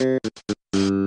Thank you.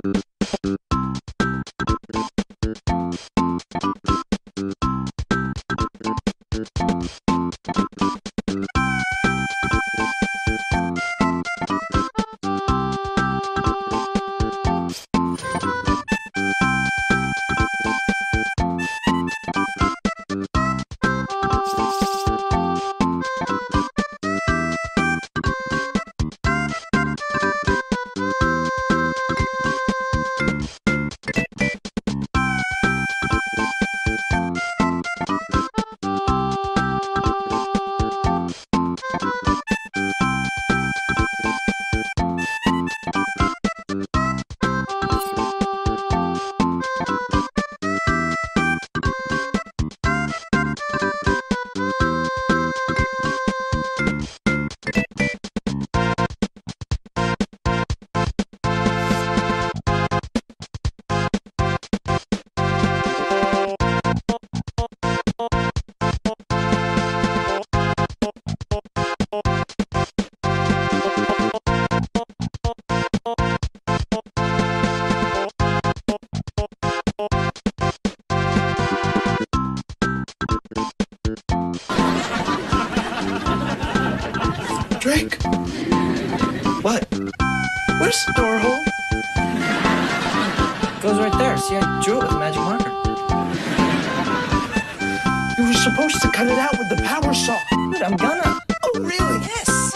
Drake. What? Where's the door hole? Goes right there. See, I drew it with a magic marker. You were supposed to cut it out with the power saw. Dude, I'm gonna. Oh, really? Yes.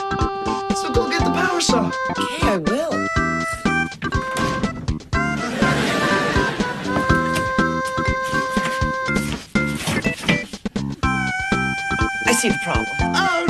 So go get the power saw. Okay, I will. I see the problem. Oh,